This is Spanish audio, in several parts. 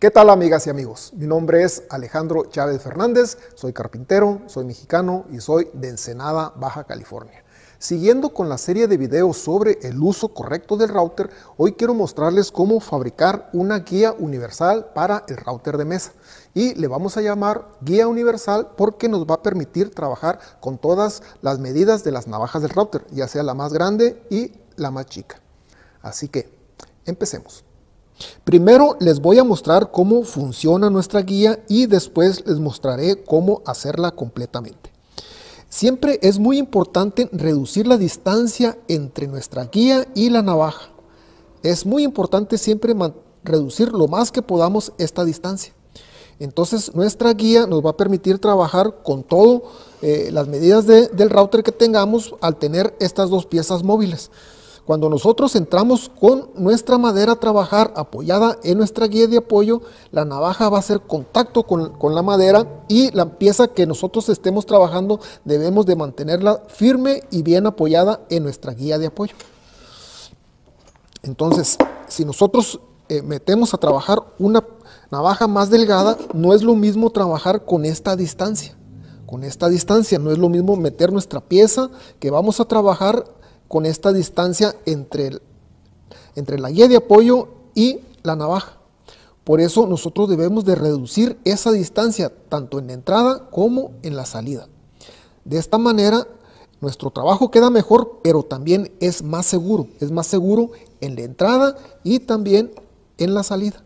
¿Qué tal amigas y amigos? Mi nombre es Alejandro Chávez Fernández, soy carpintero, soy mexicano y soy de Ensenada, Baja California. Siguiendo con la serie de videos sobre el uso correcto del router, hoy quiero mostrarles cómo fabricar una guía universal para el router de mesa. Y le vamos a llamar guía universal porque nos va a permitir trabajar con todas las medidas de las navajas del router, ya sea la más grande y la más chica. Así que, empecemos. Primero les voy a mostrar cómo funciona nuestra guía y después les mostraré cómo hacerla completamente. Siempre es muy importante reducir la distancia entre nuestra guía y la navaja. Es muy importante siempre reducir lo más que podamos esta distancia. Entonces nuestra guía nos va a permitir trabajar con todas eh, las medidas del router que tengamos al tener estas dos piezas móviles. Cuando nosotros entramos con nuestra madera a trabajar apoyada en nuestra guía de apoyo, la navaja va a hacer contacto con, con, la madera y la pieza que nosotros estemos trabajando debemos de mantenerla firme y bien apoyada en nuestra guía de apoyo. Entonces, si nosotros eh, metemos a trabajar una navaja más delgada, no es lo mismo trabajar con esta distancia. Con esta distancia no es lo mismo meter nuestra pieza que vamos a trabajar con esta distancia entre, entre la guía de apoyo y la navaja. Por eso nosotros debemos de reducir esa distancia tanto en la entrada como en la salida. De esta manera nuestro trabajo queda mejor, pero también es más seguro. Es más seguro en la entrada y también en la salida.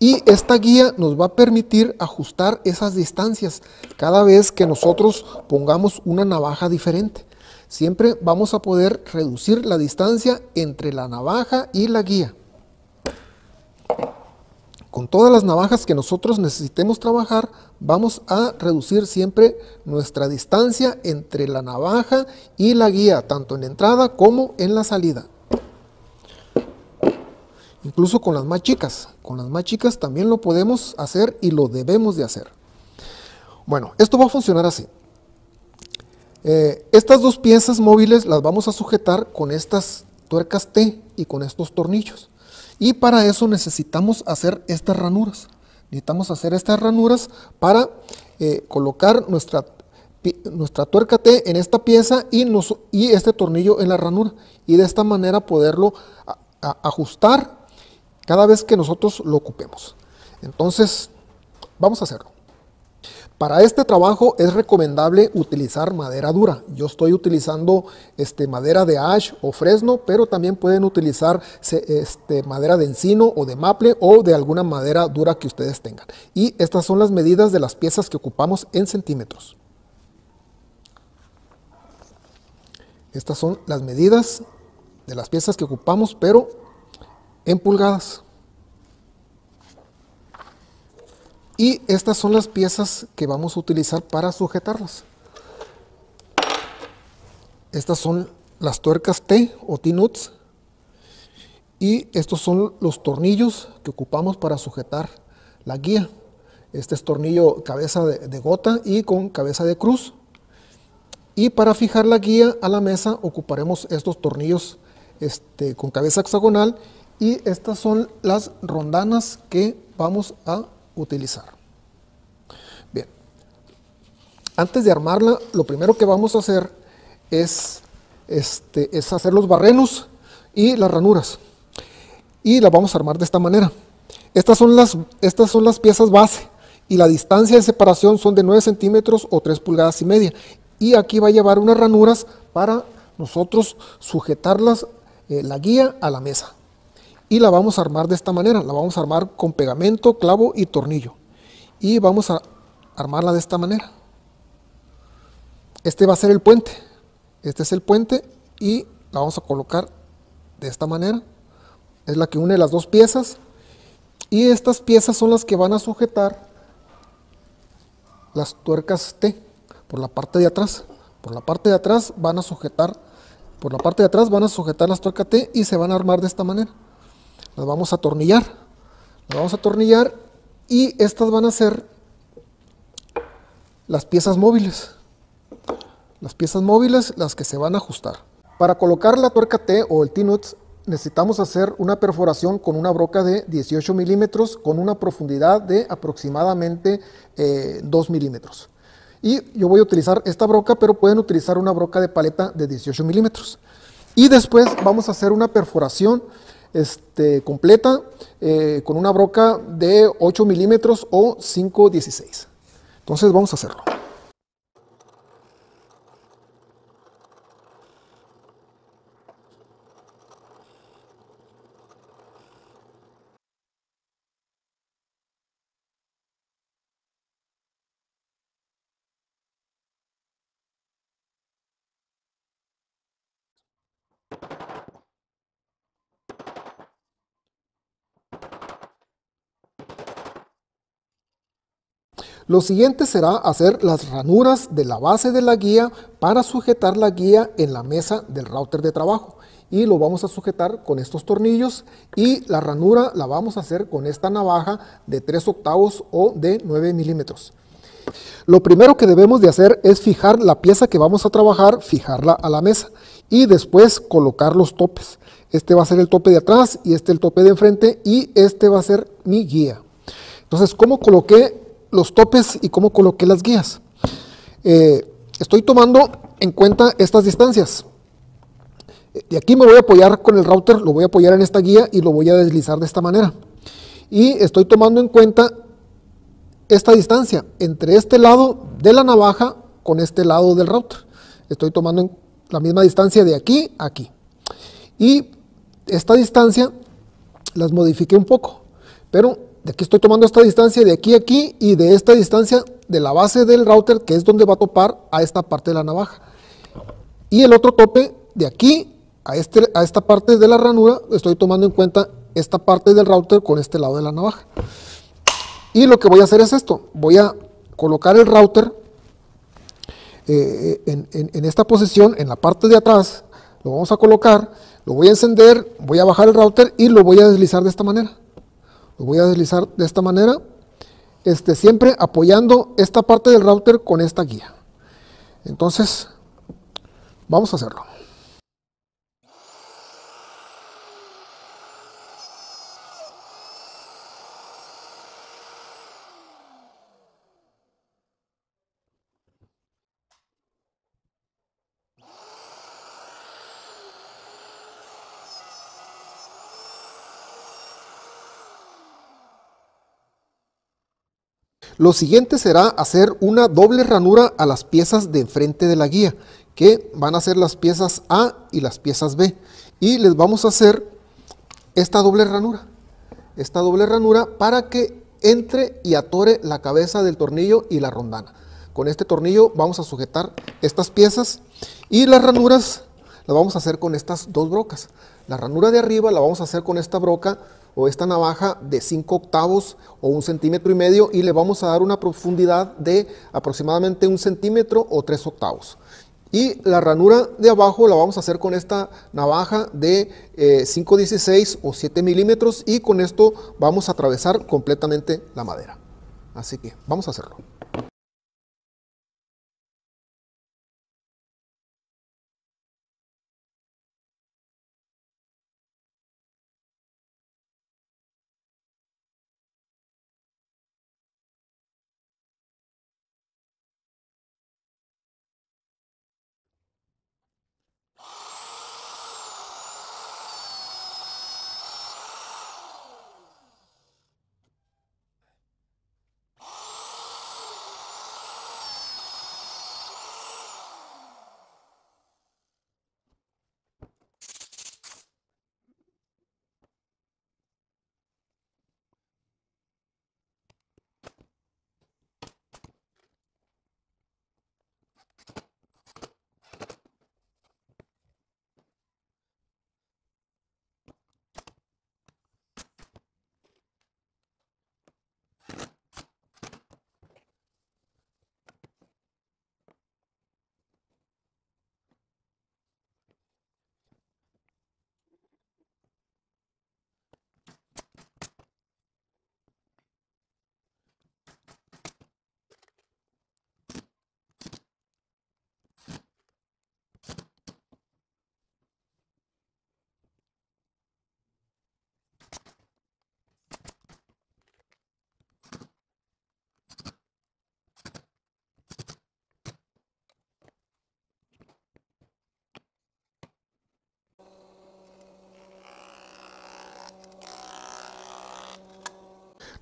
Y esta guía nos va a permitir ajustar esas distancias cada vez que nosotros pongamos una navaja diferente. Siempre vamos a poder reducir la distancia entre la navaja y la guía. Con todas las navajas que nosotros necesitemos trabajar, vamos a reducir siempre nuestra distancia entre la navaja y la guía, tanto en entrada como en la salida. Incluso con las más chicas. Con las más chicas también lo podemos hacer y lo debemos de hacer. Bueno, esto va a funcionar así. Eh, estas dos piezas móviles las vamos a sujetar con estas tuercas T y con estos tornillos. Y para eso necesitamos hacer estas ranuras. Necesitamos hacer estas ranuras para eh, colocar nuestra, nuestra tuerca T en esta pieza y, y, este tornillo en la ranura. Y de esta manera poderlo ajustar cada vez que nosotros lo ocupemos. Entonces, vamos a hacerlo. Para este trabajo es recomendable utilizar madera dura. Yo estoy utilizando este, madera de ash o fresno, pero también pueden utilizar este, madera de encino o de maple o de alguna madera dura que ustedes tengan. Y estas son las medidas de las piezas que ocupamos en centímetros. Estas son las medidas de las piezas que ocupamos, pero en pulgadas. Y estas son las piezas que vamos a utilizar para sujetarlas. Estas son las tuercas T o T-nuts. Y estos son los tornillos que ocupamos para sujetar la guía. Este es tornillo cabeza de, gota y con cabeza de cruz. Y para fijar la guía a la mesa ocuparemos estos tornillos este, con cabeza hexagonal y estas son las rondanas que vamos a utilizar. Bien, antes de armarla, lo primero que vamos a hacer es, este, es hacer los barrenos y las ranuras. Y la vamos a armar de esta manera. Estas son, las, estas son las piezas base y la distancia de separación son de 9 centímetros o 3 pulgadas y media. Y aquí va a llevar unas ranuras para nosotros sujetarlas, eh, la guía a la mesa y la vamos a armar de esta manera. La vamos a armar con pegamento, clavo y tornillo. Y vamos a armarla de esta manera. Este va a ser el puente. Este es el puente y la vamos a colocar de esta manera. Es la que une las dos piezas. Y estas piezas son las que van a sujetar las tuercas T por la parte de atrás. Por la parte de atrás van a sujetar, por la parte de atrás van a sujetar las tuercas T y se van a armar de esta manera las vamos a atornillar. Las vamos a atornillar y estas van a ser las piezas móviles. Las piezas móviles las que se van a ajustar. Para colocar la tuerca T o el T-Nuts necesitamos hacer una perforación con una broca de 18 milímetros con una profundidad de aproximadamente 2 eh, milímetros. Y yo voy a utilizar esta broca, pero pueden utilizar una broca de paleta de 18 milímetros. Y después vamos a hacer una perforación este, completa eh, con una broca de 8 milímetros o 5.16. Entonces vamos a hacerlo. Lo siguiente será hacer las ranuras de la base de la guía para sujetar la guía en la mesa del router de trabajo. Y lo vamos a sujetar con estos tornillos y la ranura la vamos a hacer con esta navaja de 3 octavos o de 9 milímetros. Lo primero que debemos de hacer es fijar la pieza que vamos a trabajar, fijarla a la mesa y después colocar los topes. Este va a ser el tope de atrás y este el tope de enfrente y este va a ser mi guía. Entonces, ¿cómo coloqué los topes y cómo coloqué las guías. Eh, estoy tomando en cuenta estas distancias. Y aquí me voy a apoyar con el router, lo voy a apoyar en esta guía y lo voy a deslizar de esta manera. Y estoy tomando en cuenta esta distancia entre este lado de la navaja con este lado del router. Estoy tomando la misma distancia de aquí a aquí. Y esta distancia las modifiqué un poco, pero de aquí estoy tomando esta distancia de aquí a aquí y de esta distancia de la base del router que es donde va a topar a esta parte de la navaja. Y el otro tope de aquí a, este, a esta parte de la ranura estoy tomando en cuenta esta parte del router con este lado de la navaja. Y lo que voy a hacer es esto, voy a colocar el router eh, en, en esta posición, en la parte de atrás, lo vamos a colocar, lo voy a encender, voy a bajar el router y lo voy a deslizar de esta manera. Lo voy a deslizar de esta manera, este, siempre apoyando esta parte del router con esta guía. Entonces, vamos a hacerlo. Lo siguiente será hacer una doble ranura a las piezas de enfrente de la guía, que van a ser las piezas A y las piezas B. Y les vamos a hacer esta doble ranura, esta doble ranura para que entre y atore la cabeza del tornillo y la rondana. Con este tornillo vamos a sujetar estas piezas y las ranuras las vamos a hacer con estas dos brocas. La ranura de arriba la vamos a hacer con esta broca o esta navaja de 5 octavos o un centímetro y medio y le vamos a dar una profundidad de aproximadamente un centímetro o 3 octavos. Y la ranura de abajo la vamos a hacer con esta navaja de 5.16 eh, o 7 milímetros y con esto vamos a atravesar completamente la madera. Así que vamos a hacerlo.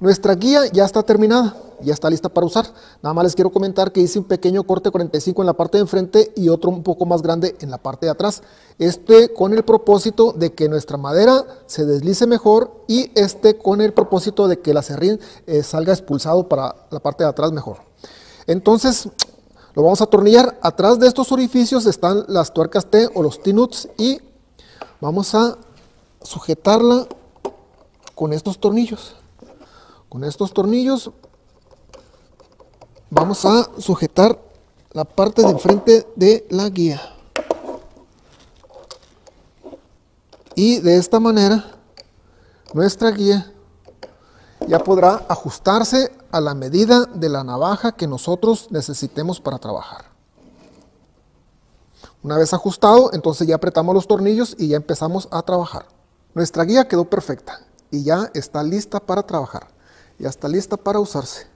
Nuestra guía ya está terminada, ya está lista para usar. Nada más les quiero comentar que hice un pequeño corte 45 en la parte de enfrente y otro un poco más grande en la parte de atrás. Este con el propósito de que nuestra madera se deslice mejor y este con el propósito de que el acerrín eh, salga expulsado para la parte de atrás mejor. Entonces lo vamos a atornillar. Atrás de estos orificios están las tuercas T o los T-nuts y vamos a sujetarla con estos tornillos. Con estos tornillos vamos a sujetar la parte de enfrente de la guía. Y de esta manera nuestra guía ya podrá ajustarse a la medida de la navaja que nosotros necesitemos para trabajar. Una vez ajustado, entonces ya apretamos los tornillos y ya empezamos a trabajar. Nuestra guía quedó perfecta y ya está lista para trabajar ya está lista para usarse.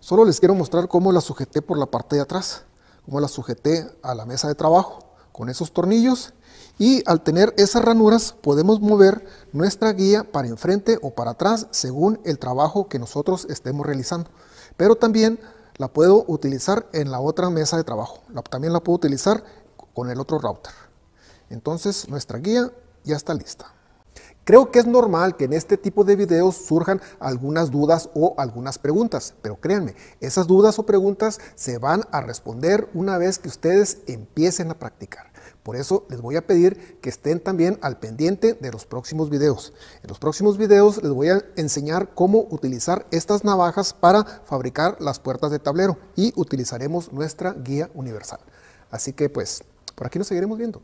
Solo les quiero mostrar cómo la sujeté por la parte de atrás, cómo la sujeté a la mesa de trabajo con esos tornillos y al tener esas ranuras podemos mover nuestra guía para enfrente o para atrás según el trabajo que nosotros estemos realizando. Pero también la puedo utilizar en la otra mesa de trabajo, también la puedo utilizar con el otro router. Entonces nuestra guía ya está lista. Creo que es normal que en este tipo de videos surjan algunas dudas o algunas preguntas, pero créanme, esas dudas o preguntas se van a responder una vez que ustedes empiecen a practicar. Por eso les voy a pedir que estén también al pendiente de los próximos videos. En los próximos videos les voy a enseñar cómo utilizar estas navajas para fabricar las puertas de tablero y utilizaremos nuestra guía universal. Así que pues, por aquí nos seguiremos viendo.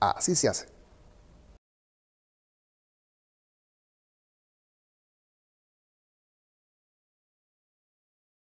Así se hace.